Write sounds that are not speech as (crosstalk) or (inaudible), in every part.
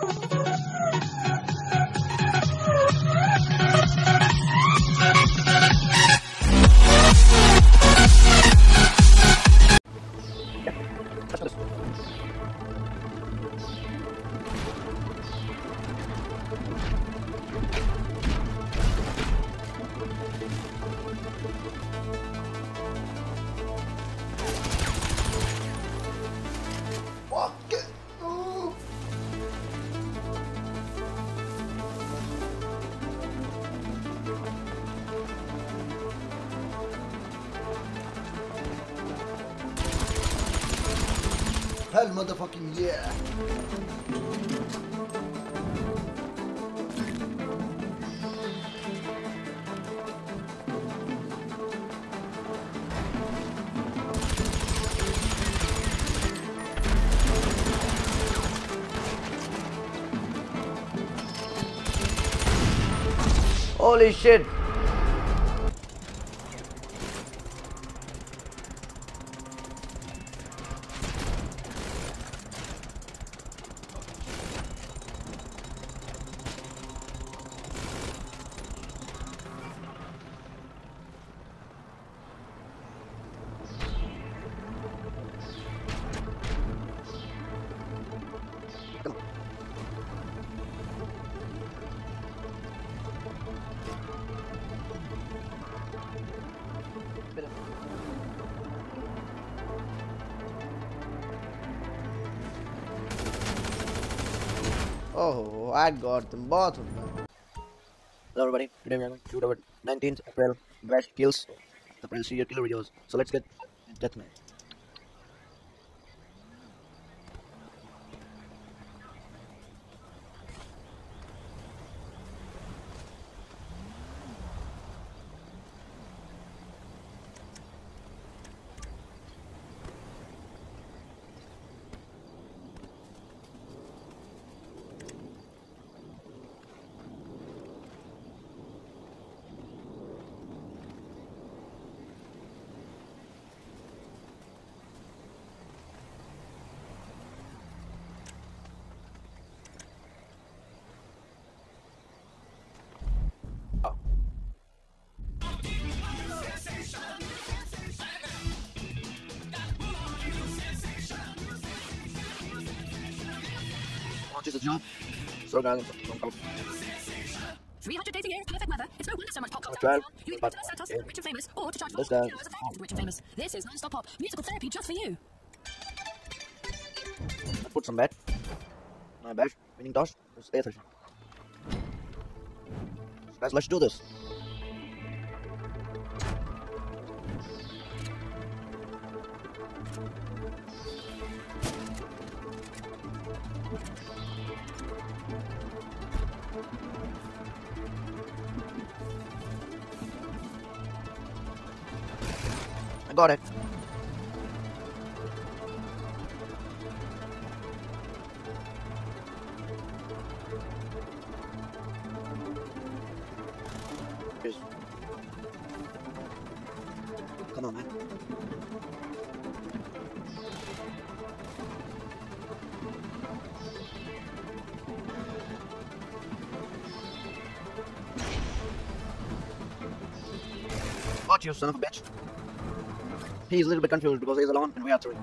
Fuck it. Ooh. Hell motherfucking yeah. Holy shit! Oh, I got them both of them. Hello everybody, today we are going to shoot our 19th April Bash Kills, The serial killer videos. So let's get deathmatch. Is a job. So guys, don't come. 300 days a year, perfect weather. It's no wonder so much pop culture. You either to Santos, yeah. rich and famous, or to charge for dance. hours of fame rich and famous. This is non-stop pop, musical therapy just for you. Let's put some bet. My bash, winning toss, it's A13. So guys, let's do this. Got it. Come on, man. Watch you, son of a bitch. He's a little bit confused because he's alone and we are three.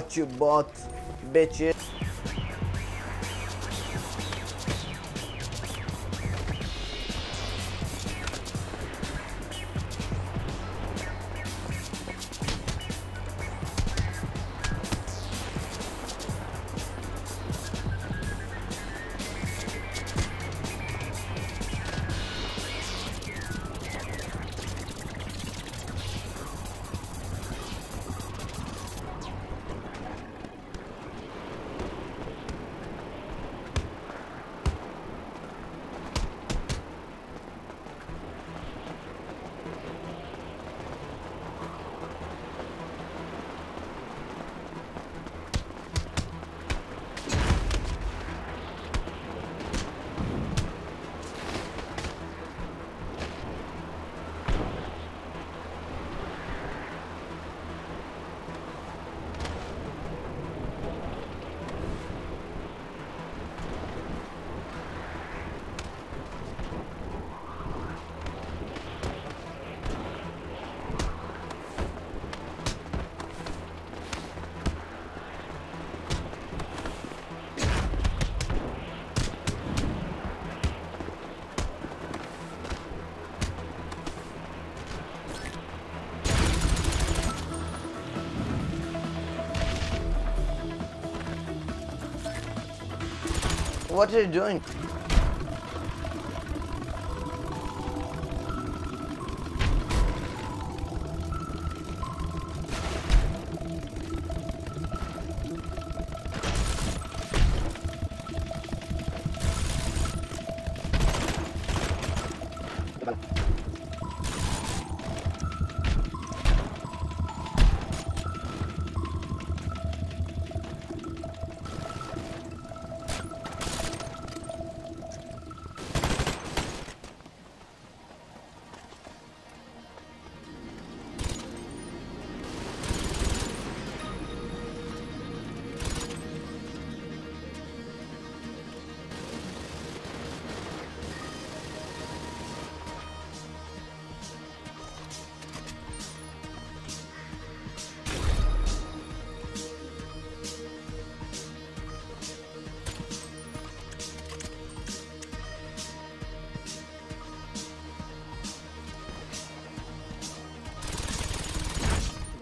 Got you bought, bitches. What are you doing?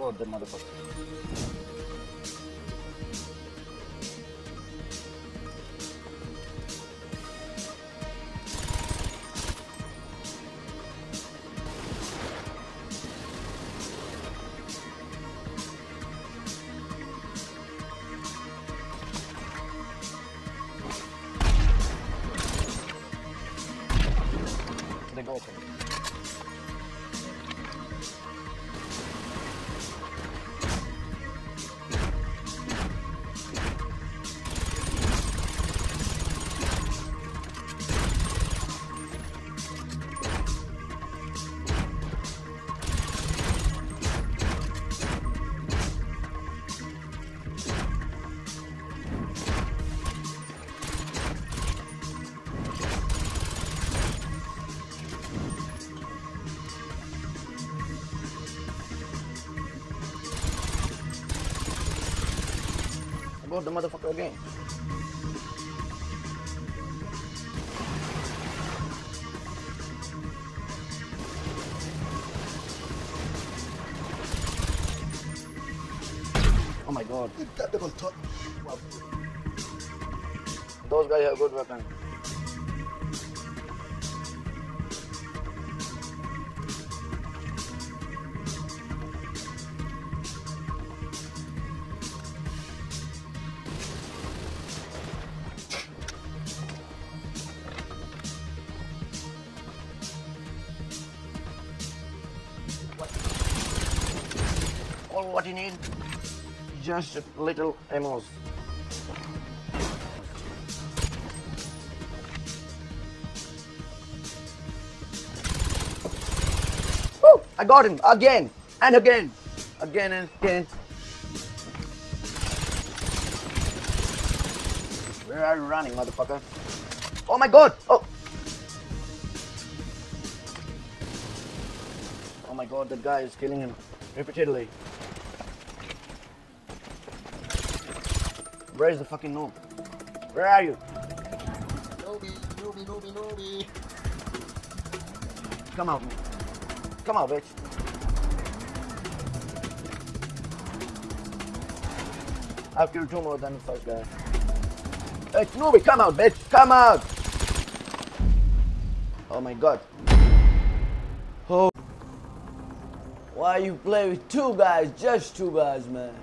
God, the motherfucker. I got the motherfucker again. Oh my god, That double touch. Wow. those guys have good weapons. Just little ammos. Woo! I got him again and again, again and again. Where are you running, motherfucker? Oh my god! Oh! Oh my god, that guy is killing him repeatedly. Where is the fucking noob? Where are you? Nobi, Nobi, Nobi, Nobi. Come out. Come out, bitch. I've killed two more than the first guy. Snoopy, come out, bitch. Come out. Oh my god. Oh. Why you play with two guys? Just two guys, man.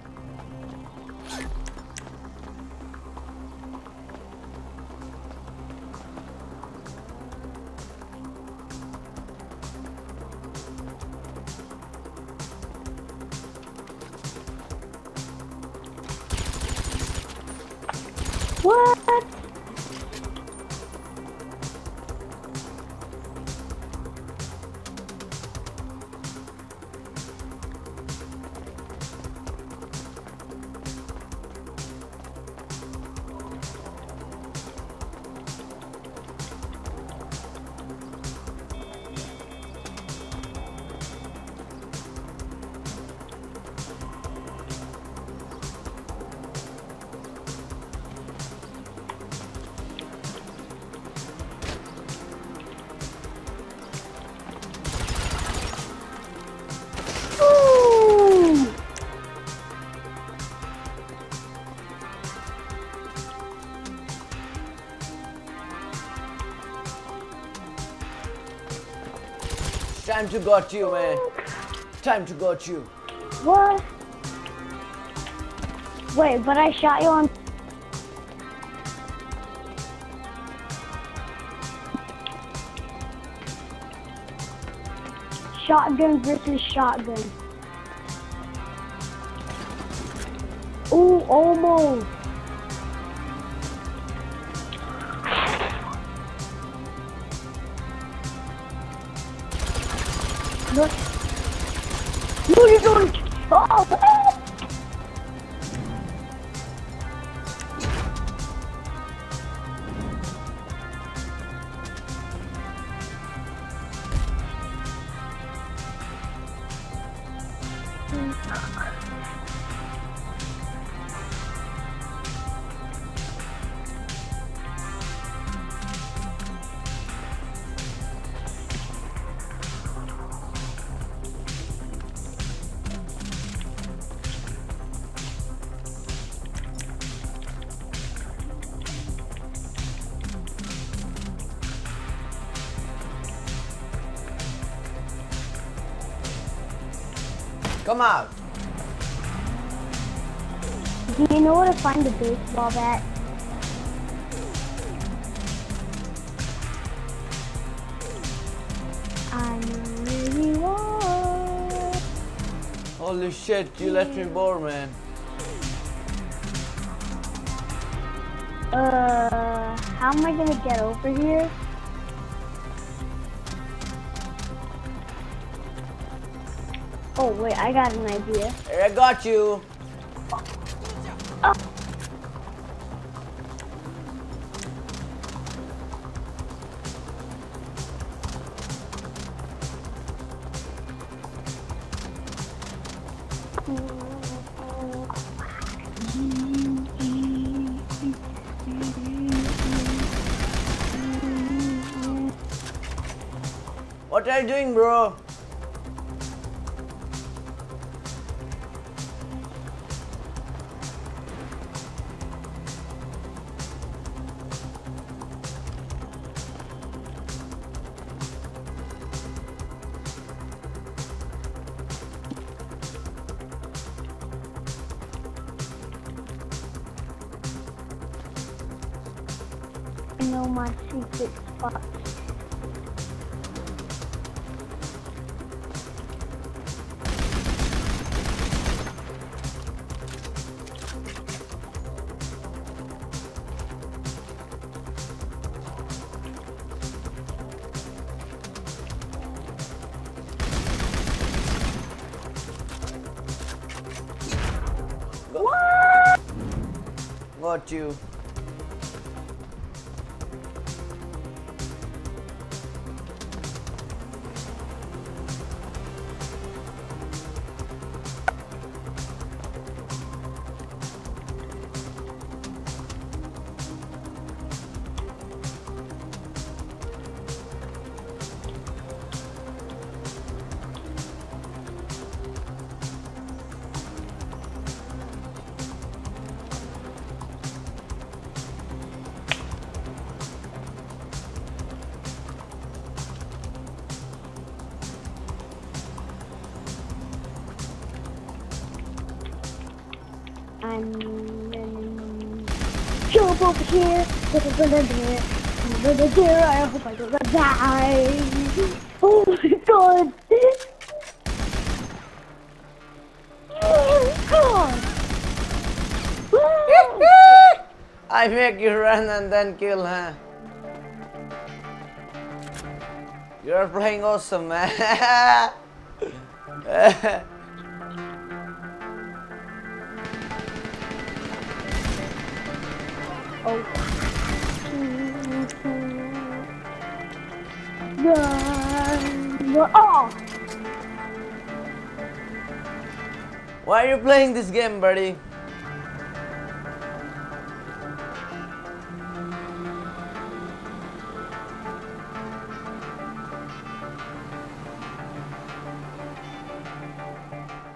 To got you, man. Time to got you. What? Wait, but I shot you on. Shotgun versus shotgun. Ooh, almost. Look. No, you Come out. Do you know where to find the baseball bat? I really want. Holy shit, you left me bored, man. Uh, how am I gonna get over here? Oh wait, I got an idea. I got you. Oh. What are you doing, bro? Got you. I'm gonna jump over here. I hope I don't die. Oh my god. Oh god. I make you run and then kill, huh? You're playing awesome, man. (laughs) Oh. Why are you playing this game, buddy?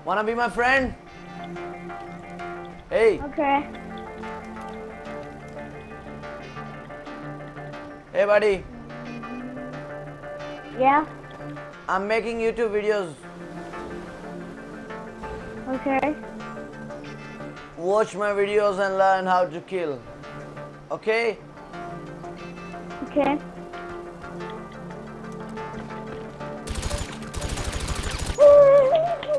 Wanna be my friend? Hey, Okay. Hey, buddy. Yeah. I'm making YouTube videos. Okay. Watch my videos and learn how to kill. Okay? Okay.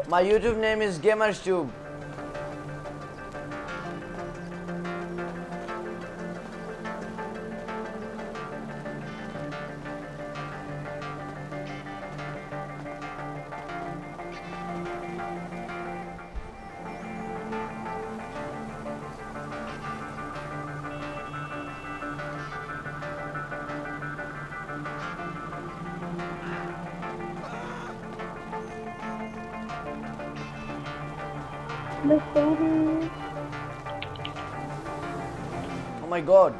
My YouTube name is GamerzTube. Oh my god.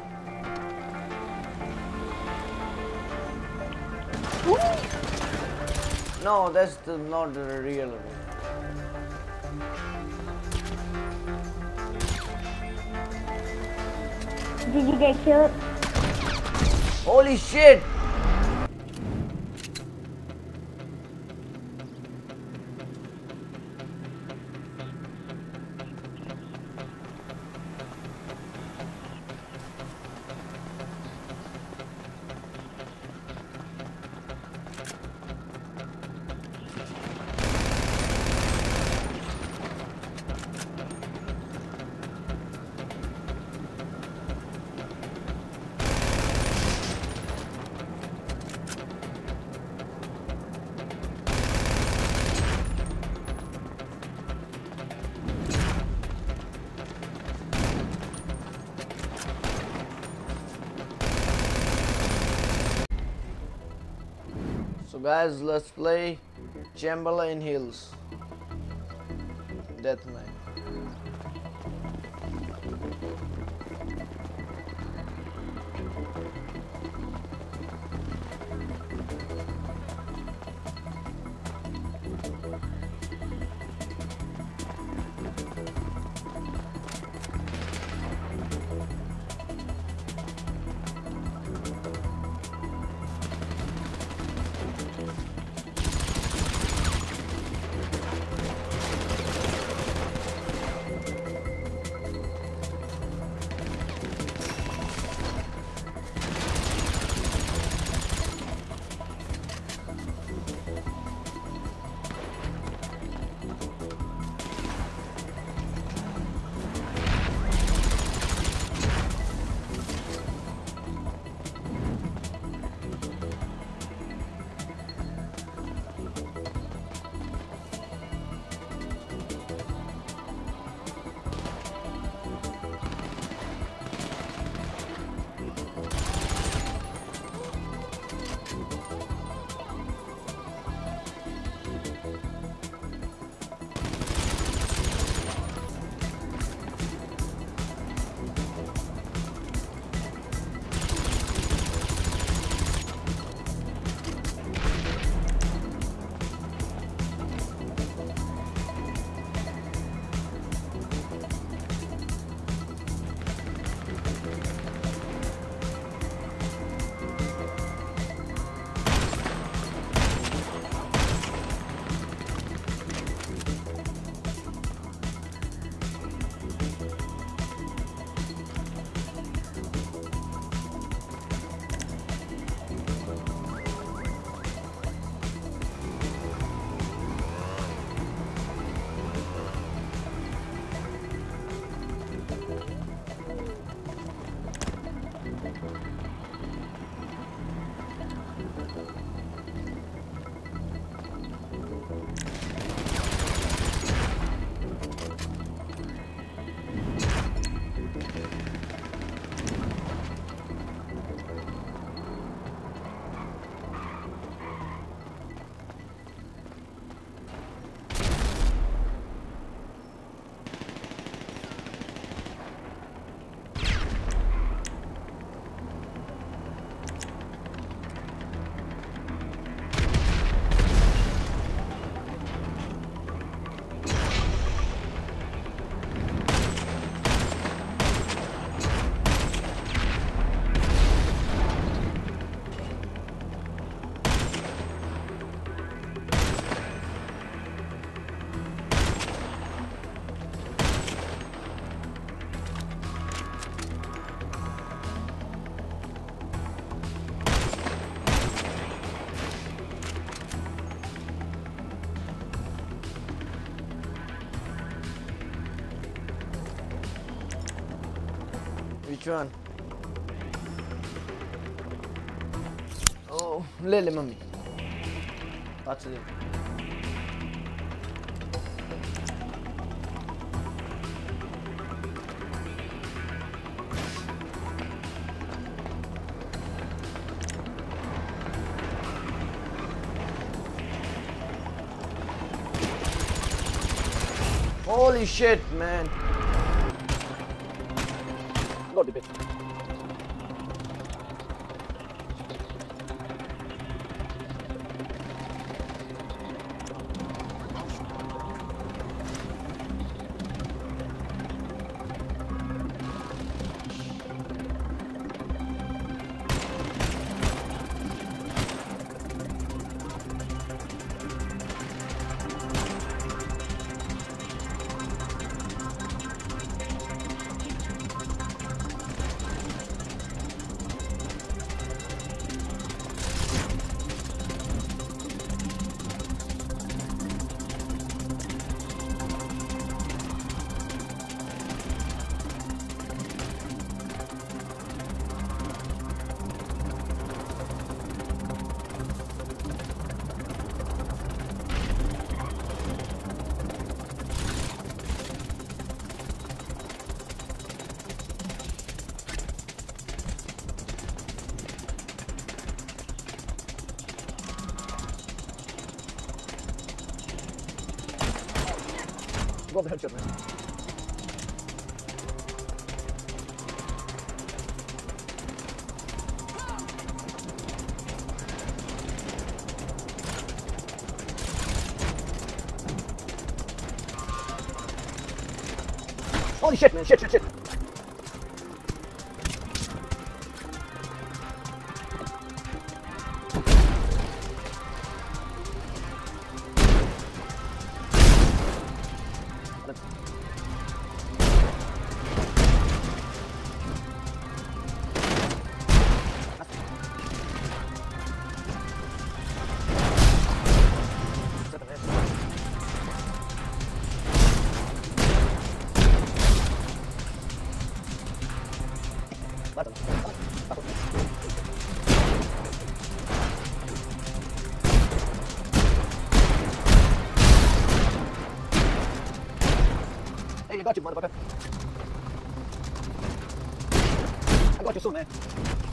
No, that's the, not the real. one. Did you get killed? Holy shit! Guys, let's play Chamberlain Hills. Deathmatch. Oh, lele mami. Holy shit, man. Go to bed. Go the headshot, man. Holy shit, man. Shit, shit, shit. Hey, I got you, motherfucker. I got you soon,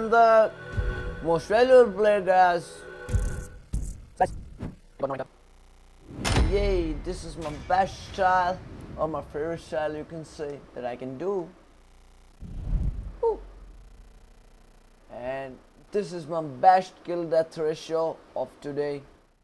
I'm the most valuable player, guys. Yay, this is my best child. or my favorite style you can say that I can do. Woo. And this is my best kill death ratio of today.